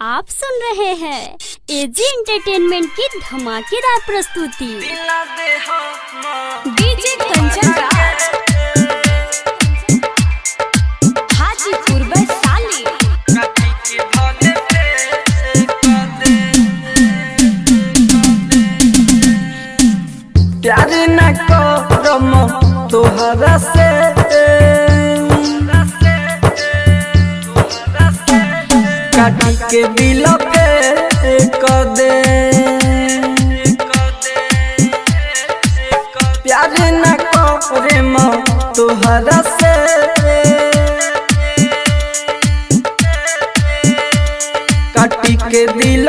आप सुन रहे हैं एजी एंटरटेनमेंट की धमाकेदार प्रस्तुति। डीजे कंचन प्यार न करो तो से काट के कर दे प्यार न करे मो तुहरा से। काटी के दिल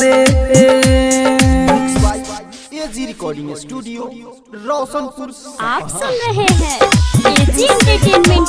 देते एजी रिकॉर्डिंग स्टूडियो रोशनपुर। आप सुन रहे हैं एजी एंटरटेनमेंट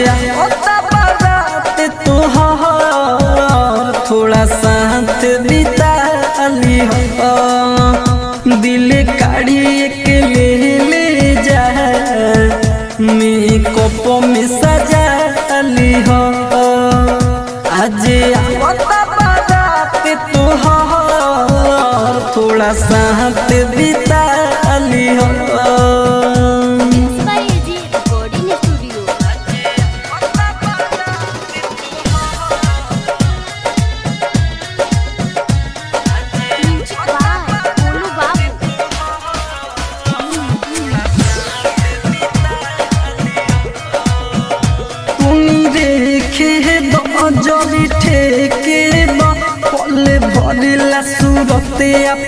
い、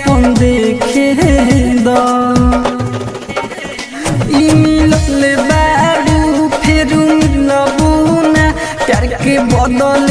कौन देखे मिलल बारू फिर मिलबू ना प्यार बदल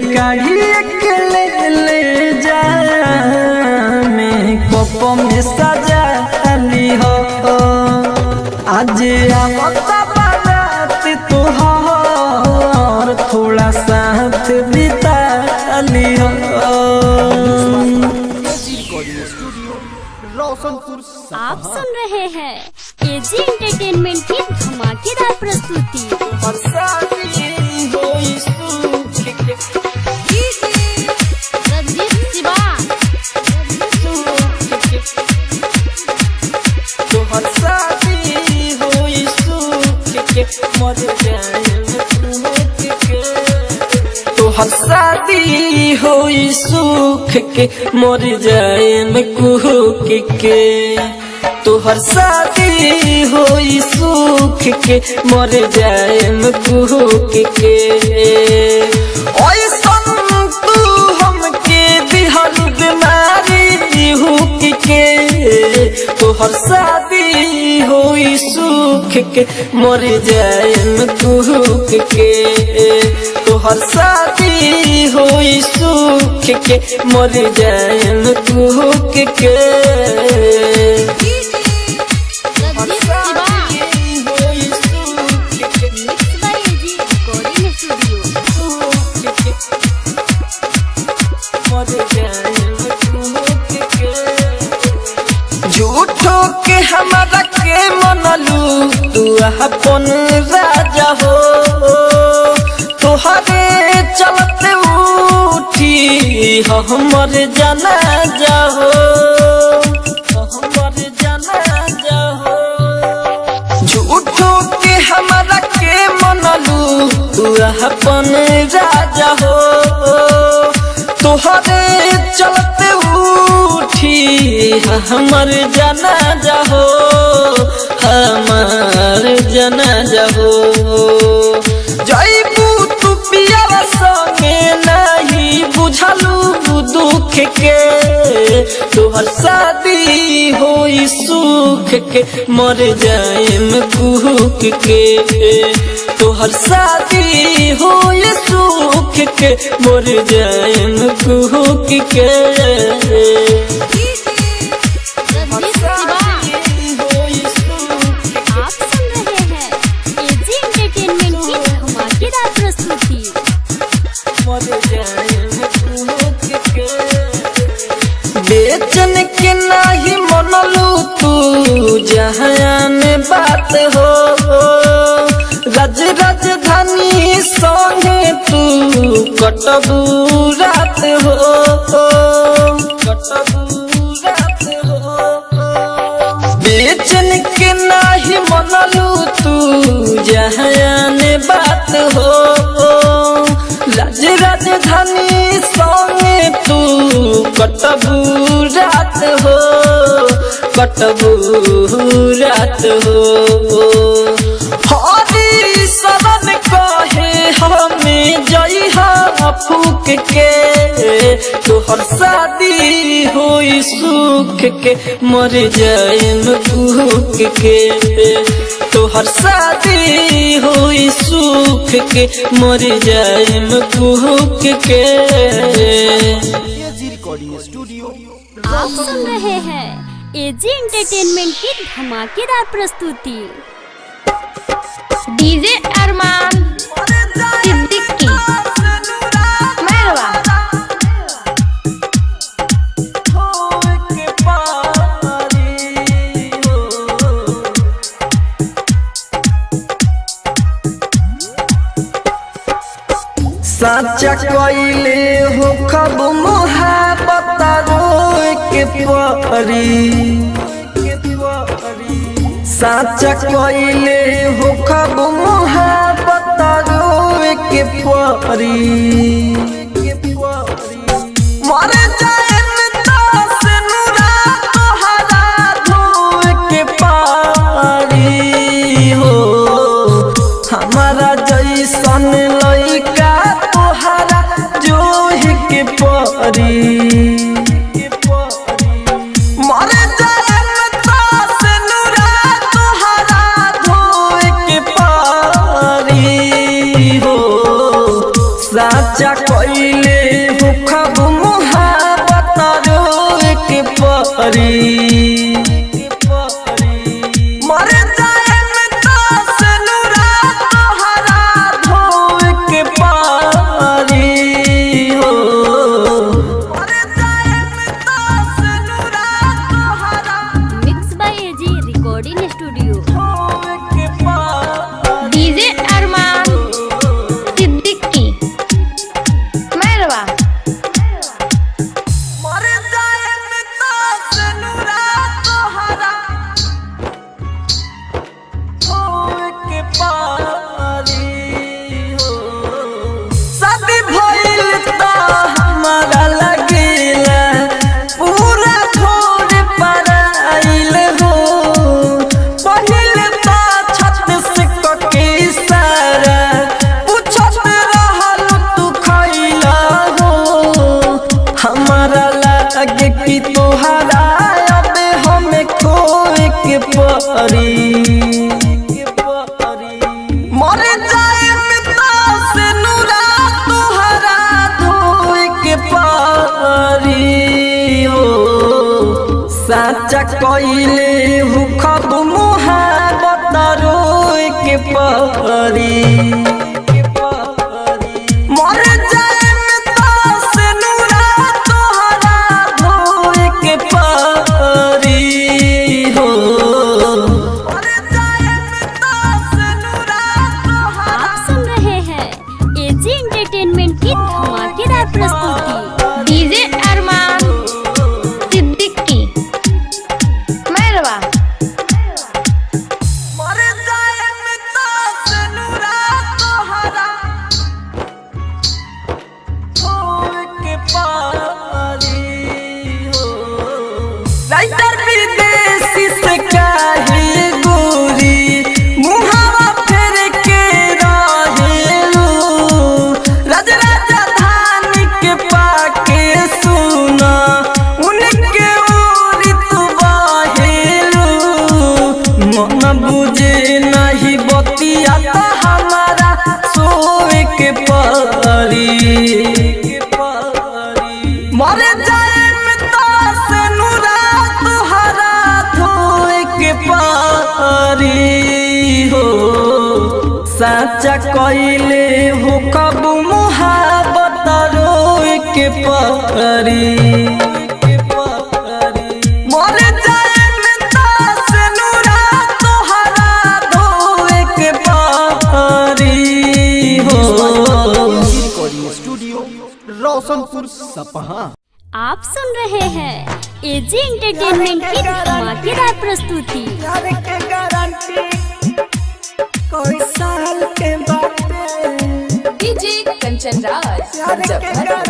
काढ़ी अकेले ले जा, में कोपो में सजा अली हो। आज आवता बारात तो हो, और थोड़ा साथ बिता अली हो। आप सुन रहे हैं एजी एंटरटेनमेंट की धमाकेदार प्रस्तुति। तोहर शादी होई सुख के मर जाए में कुहक के। तोहर शादी होई सुख के मर जाए में कुहक के। तोहर शादी होई सुख के, मर जाए दुख के। तोहर शादी होई सुख के, मर जाए दुख के। हमर जाना जाहो। हमर जाना जाहो। झूठो के हमारा के मनलू अपन राजा हो। तोहरे चलते उठी हमर जाना जाहो। हमर जाना जाहो। बुझलू दुख के। तोहर शादी हो सुख के, मर जायम कुहक के। तोहर शादी हो सुख के, मर जायम कुहक के। के नाही मनलू तू जहान बात हो। रज राजधानी संगे तू, कटबू रात हो। बेचन के नाही मनलू तू जहान बात हो। राज राजधानी संगे तू, कटबू रात हो कटबू रात हो। हरी शरण कहे, हमें जइहा फूक के। तोहर शादी होई सुख के, मर जाए भूख के। तोहर शादी होई सुख के, मर जाए भूख के। रिकॉर्डिंग स्टूडियो आप सुन रहे हैं एजी एंटरटेनमेंट की धमाकेदार प्रस्तुति। डीजे अरमान। साचा कैले हो खब मोहब्बत रोए के परी कइले हो खब मोहब्बत रोए के परी मर जाए Right there. करी आप सुन रहे हैं एजी एंटरटेनमेंट की धमाकेदार प्रस्तुति। कंचन राज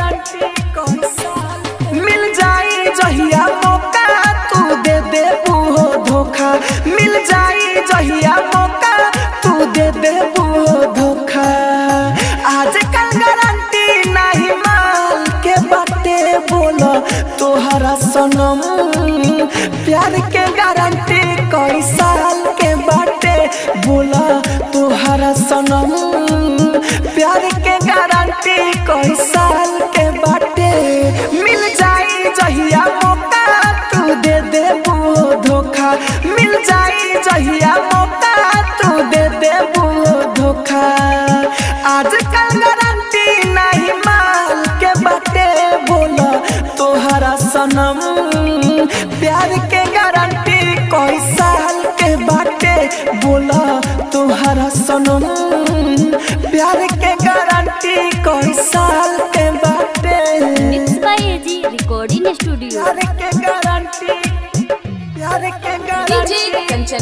de que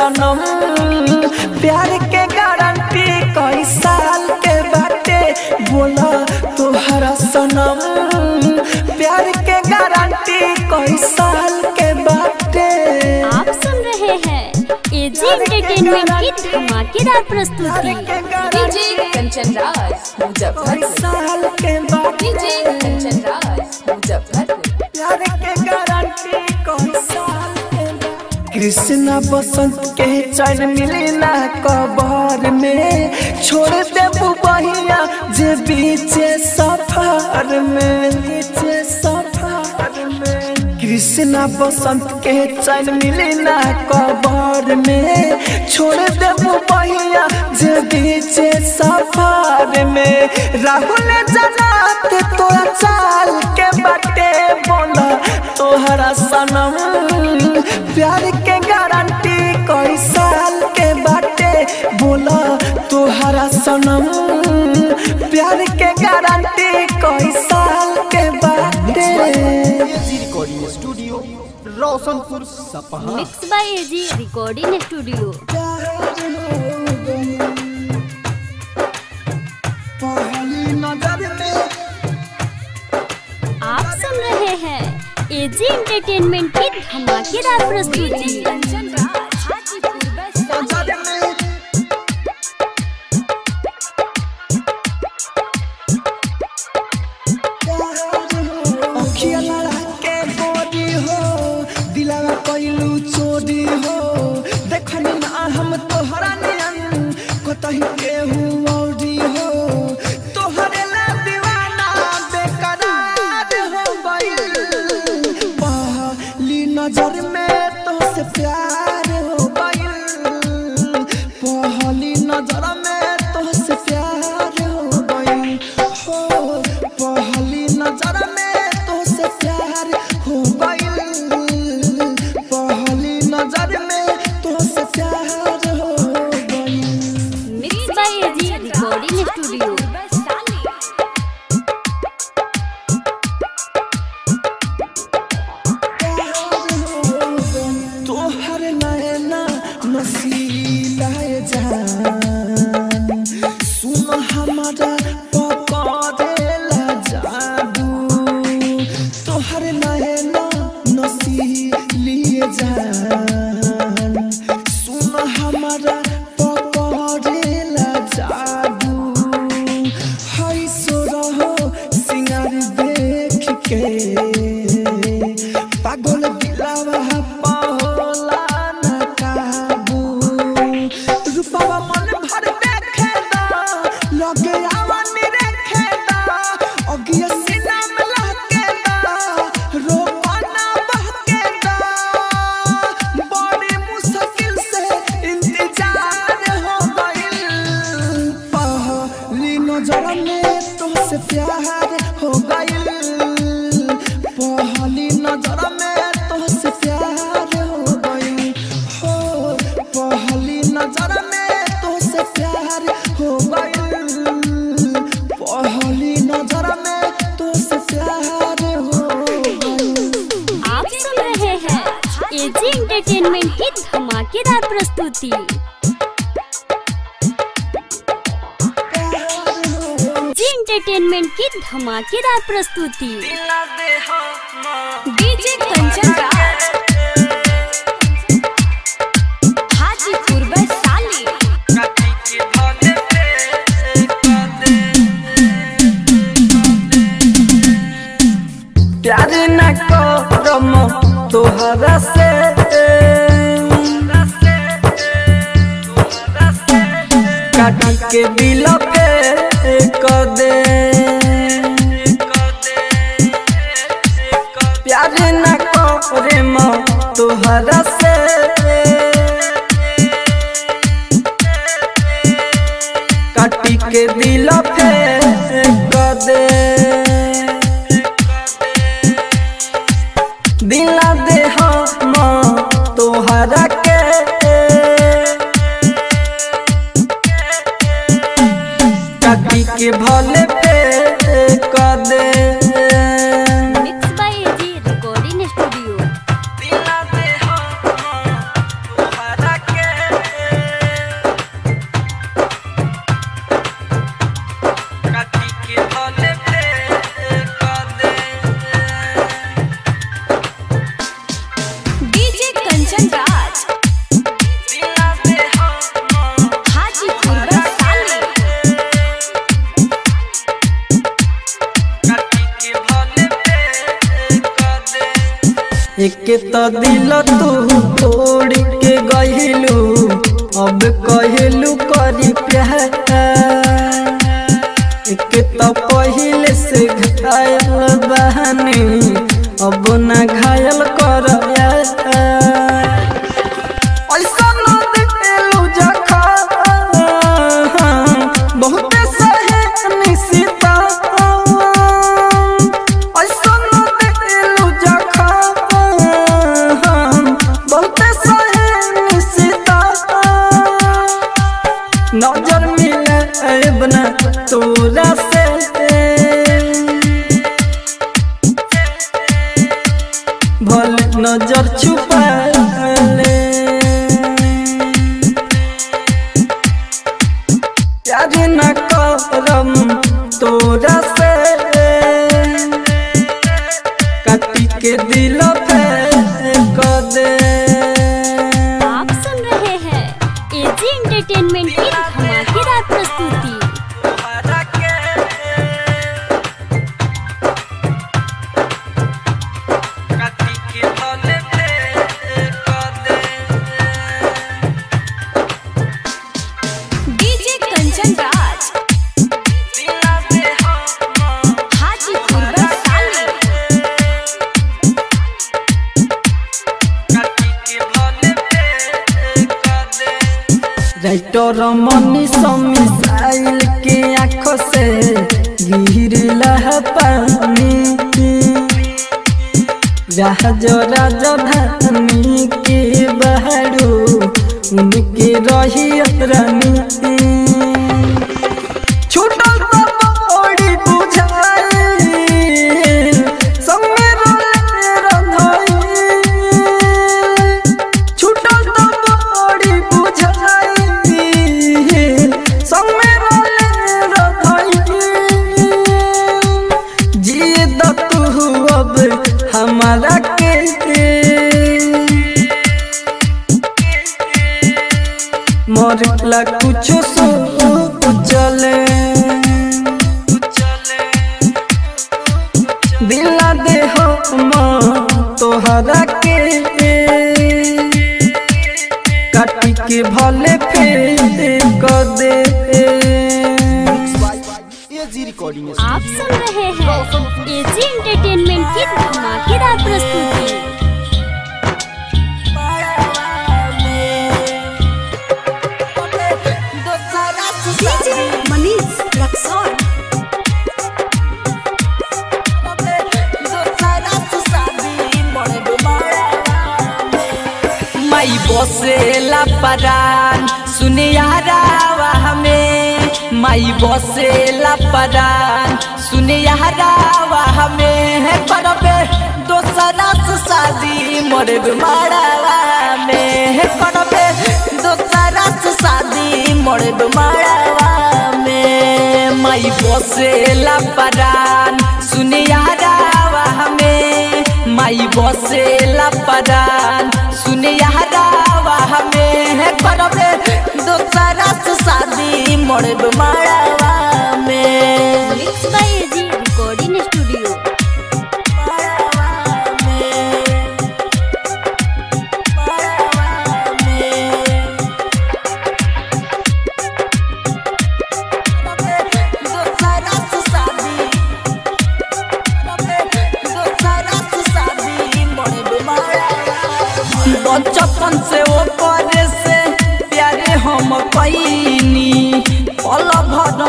सनम। प्यार के गारंटी कई साल के बाटे बोला तोहरा सनम। प्यार के गारंटी कई साल के बाटे। आप सुन रहे हैं एजी एंटरटेनमेंट की धमाकेदार प्रस्तुति। डीजे कंचन राज मुजफ्फर साल के बाटे। डीजे कंचन कृष्णा बसंत के चैन मिले ना कबर में। छोड़ दे बहिया, जे बीचे सफ़र में बीचे ना बसंत के चैन मिले ना कबर में, छोड़ देबू पहिया जे से सफ़र में। राहुल जनात तोरा चाल के बटे बोला, तोहरा सनम, प्यार के गारंटी कोई साल के बटे बोला, तोहरा सनम, प्यार के guarantee Roshanpur Sapaha. Mix by AG recording studio आप सुन रहे हैं एजी एंटरटेनमेंट की धमाकेदार प्रस्तुति। प्यार न करम तोहरा से। काट के दिल पे दे प्यार न करम तोहरा से। काट के दिल पे दे अब राइटर मनी मिसाइल के आँख से गिरला है पानी। राज राजधानी के उनके रही रानी बसेला परान सुने यारावा हमें, माई बसेला परान सुने यारावा हमें, है करबे दोसरा से शादी मोरे मारावा में है करबे दोसरा से शादी मोरे मारावा में माई बसेला परान सुने यारावा हमें माई बसे लपदान सुने हमें से शादी मोरे मारावा में। बाय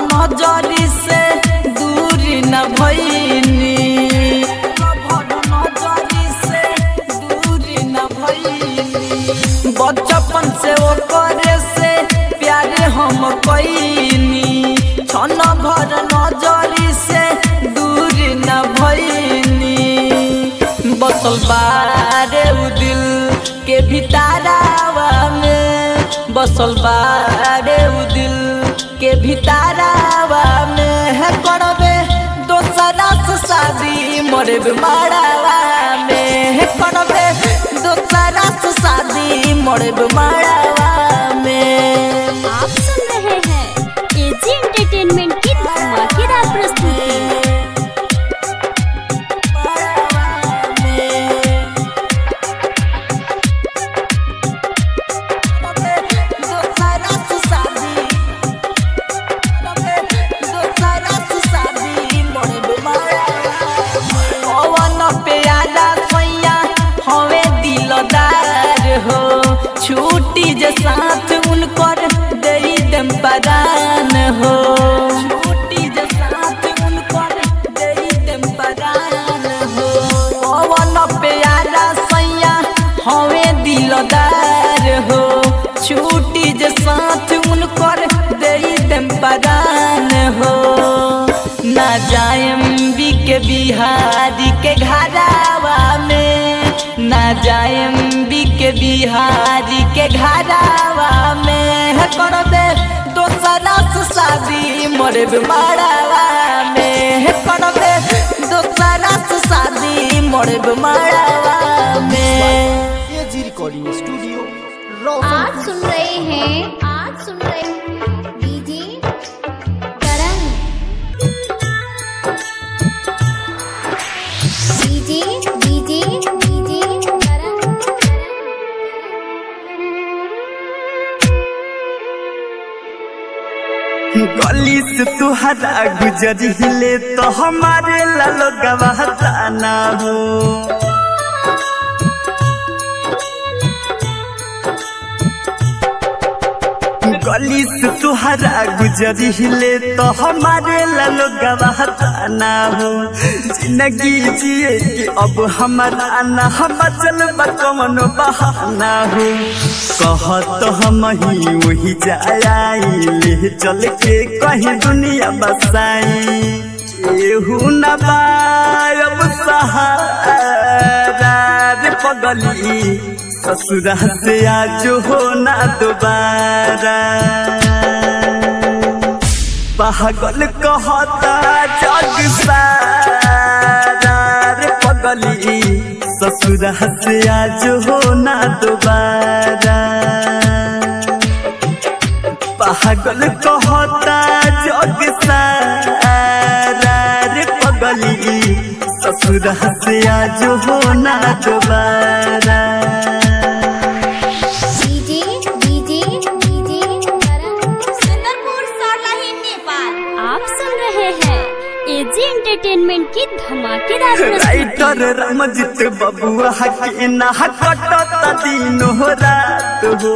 नजरी से दूर न भैनी बचपन से ऊपर से प्यारे हम कैनी छन भर नजरी से दूर न भैनी बसल बारे दिल के भितारावा में बसल बारे भितारावा में है करबे दोसरा से शादी मोरे मारावा में है करबे दोसरा से शादी मोरे मारावा में। बिहारी के घरावा में ना जायम बी के बिहारी के घरावा में। है करबे दोसरा से शादी मोरे मारावा में। है करबे दोसरा से शादी मोरे मारावा में। ये जी रिकॉर्डिंग स्टूडियो आज रोशन सुन रहे हैं गली से तुहरा गुजरिले तो हमारे लाल गवाह ना हो। गली से तुहरा गुजरिले तो हमारे लालो गवाहता ना हो। ज़िंदगी जिए कि अब हमारा ना हम चल बकमन बहाना हो। कहत हम ही वही जाए चल के कहीं दुनिया बसाई। केहू न बायब सहारा पगली। ससुरा से आज हो ना दोबारा। पागल कहता जग सारा। पगली ससुरा से आज हो ना दोबारा। पागल कहता जग सारा। पगली ससुरा से आज हो ना दोबारा। राइटर रमजित बबुआ के ना कटत दिन हो रात हो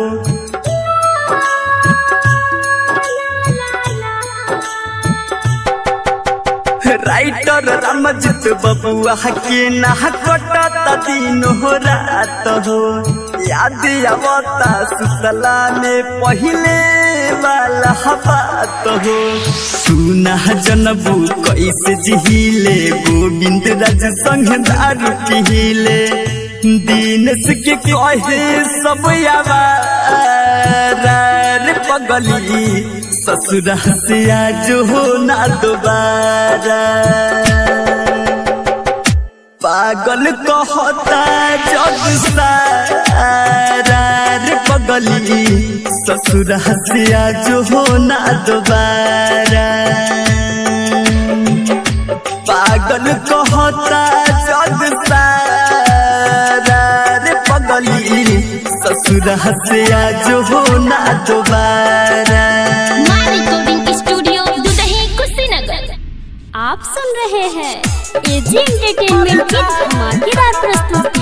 राइटर रमजित बबुआ के ना कटत दिन हो रात हो याद आवता सुतला में पहले वाला बात हो सुना जनबू कैसे जिहिले गोविंद राज संग दारू पिहिले दीनस के कहे सब यावारा रे पगली ससुरा से आज हो ना दोबारा। पागल कहता जग सारा रे पगली। ससुरा से आज हो ना दोबारा पागल कहता जग सारा रे पगली ससुरा से आज हो ना दोबारा। रहे हैं। एजी एंटरटेनमेंट की धमाकेदार प्रस्तुति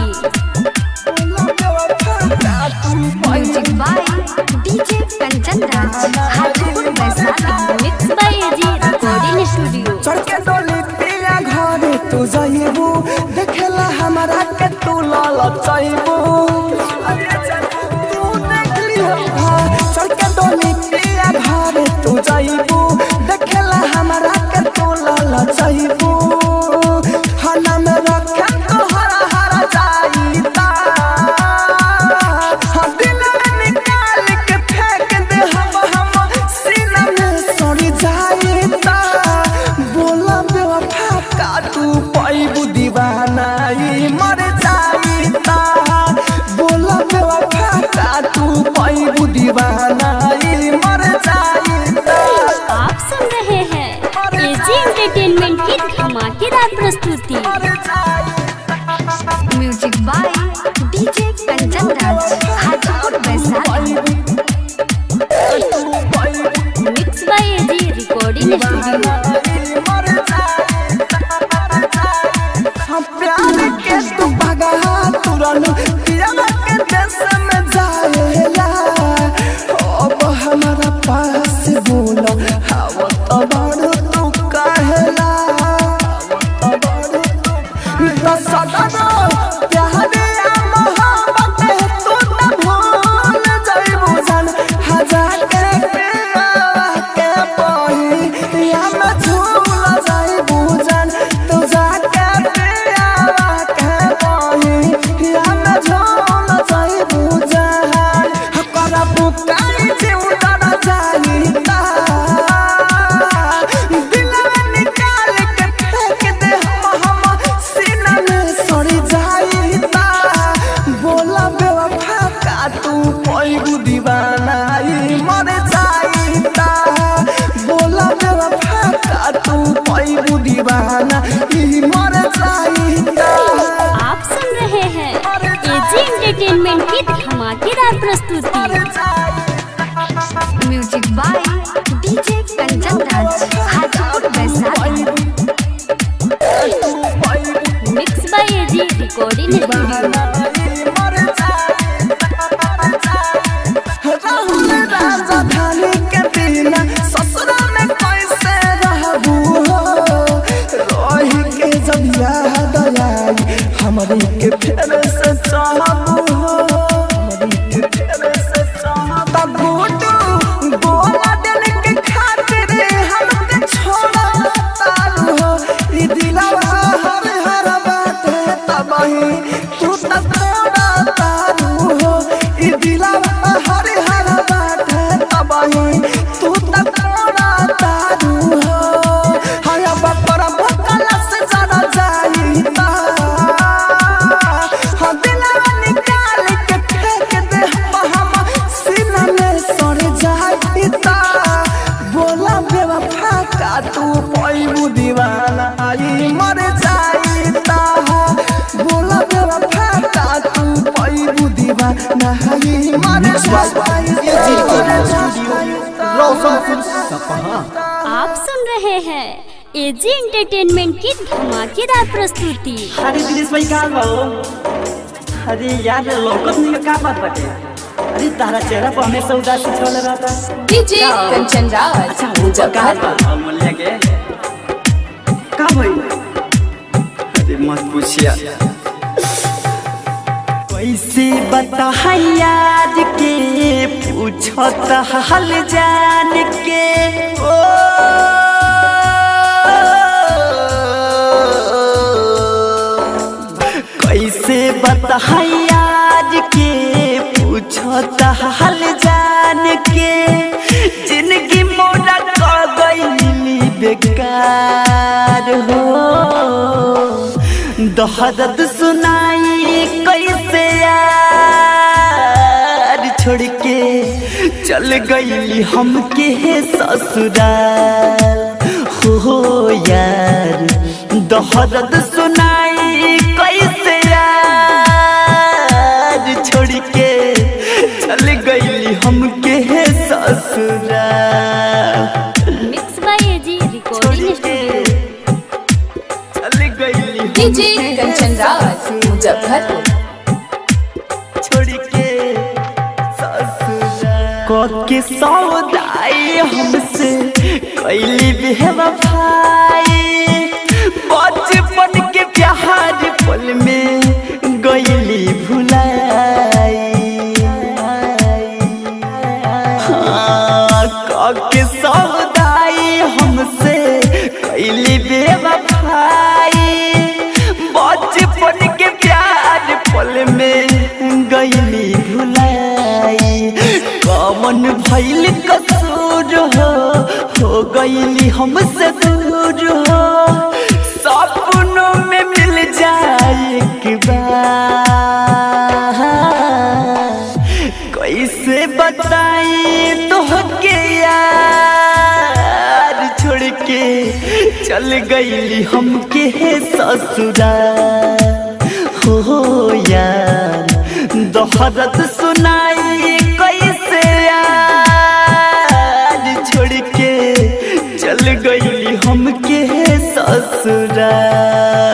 பாய் रिकॉर्डिंग अरे यार लौकत नहीं का बात बाटे अरे तारा चेहरा पर हमेशा उदासी छल रहता डीजे कंचन राज अच्छा वो जगह बा मूल्य के का भाई अरे मत पूछिया कैसे बता याद के पूछत हाल जान के ओ कैसे के पूछत हाल जान के ज़िंदगी मोरा कर गई बेकार हो। दहदत सुनाई कैसे यार छोड़ के चल गई हमके ससुराल। हो यार, दहदत सुनाई डीजे कंचन राज मुजफ्फरपुर छोड़ के के सौदाई हमसे कैली बेवफाई बचपन के प्यार पल में गईली हमसे दूर हो। सपनों में मिल जाए एक बार। कैसे बताई तो के यार? छोड़ के चल गईली हमके ससुरा। हो यार, दोहरत सुनाई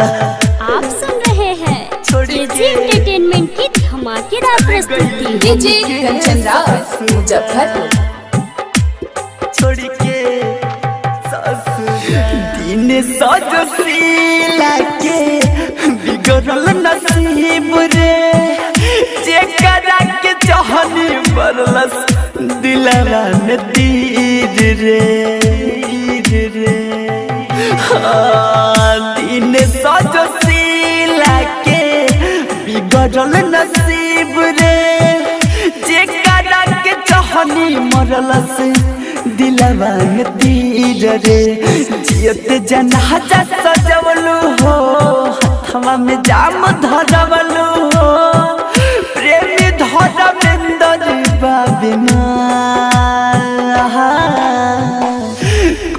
आप सुन रहे हैं एंटरटेनमेंट की धमाकेदार प्रस्तुति। विजय कंचन रावत छोड़ के दिन बिगड़ल नसीब रे। रे रे। हाँ। गज़ल नसीब रे। जे करा के चाहनी मरल से दिलवा में तीर रे। जियत जनाजा सजवलू हो, हथवा में जाम धरवलू हो। प्रेमी धरमेंद्र बाबिना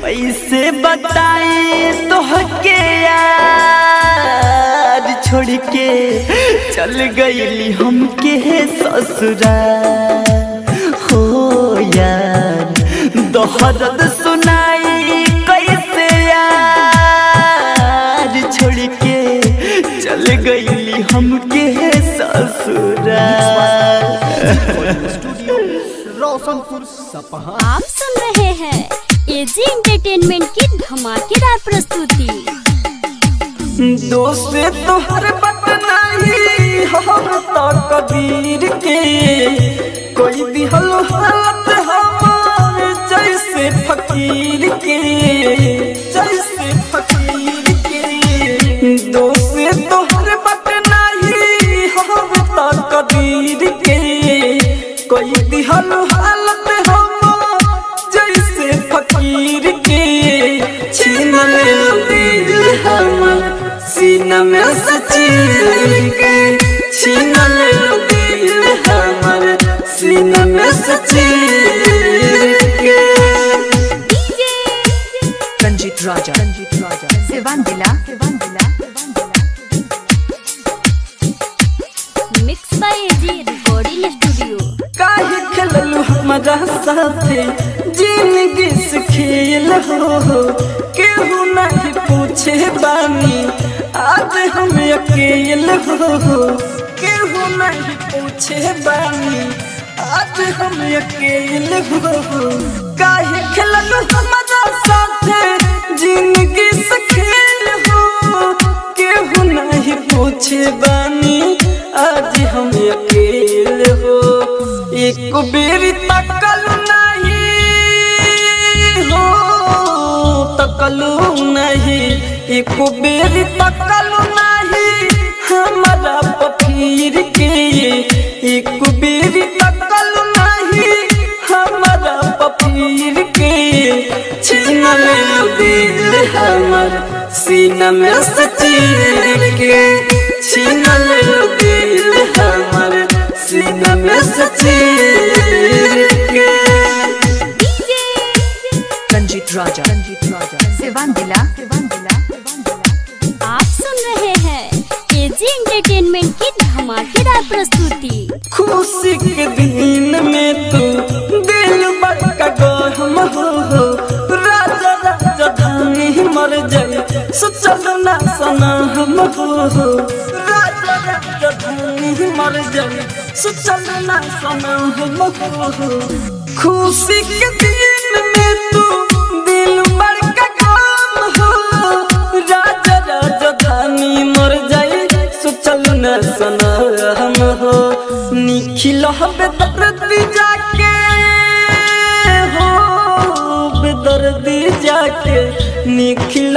कैसे बताई तोहके यार छोड़ के चल गईली हमके ससुरा हो यार दोहरद सुनाई कैसे यार? छोड़ के चल गईली हमके ससुरा रोशनपुर सपहा। आप सुन रहे हैं एजी एंटरटेनमेंट की धमाकेदार प्रस्तुति। दोस्त तोहर बट नहीं हम तो कबीर के कोई दिहल हालत हमार जैसे फकीर के जैसे फकीर के दोस्त तोहर बट नहीं हम तो कबीर के कोई दिहल हालत हमार जैसे फकीर के छीन ले दिल में सचीर के छीन ले दिल हमर सीना में सचीर के रंजीत राजा रंजीत राजा सिवान जिला सिवान जिला mix by AG recording studio काहे खेललू हमारा साथे ज़िंदगी से खेल हो केहू नहीं पूछे बानी आज हम अकेल हो केहू नहीं पूछे बानी। आज हम अकेल काहे खेललू हमारा साथे ज़िंदगी से खेल हो। केहू नहीं पूछे बानी, आज हम अकेल हो। एक बेरी तकल नहीं हो, तकलू नहीं। एक बेरी तकल पफीर के एक बेरी तकल नहीं हमारा पफीर के छीन ले दिल हमर सीना में से चीर के छीन ले दिल हमर सीना में से चीर के रंजीत राजा। रंजीत मर खुशी के दिन में तू दिल बड़का गम हो। राजा राजा मर जाए, सोचल न सना हम हो। निखिल बेदर्दी जाके हो बेदर्दी जाके निखिल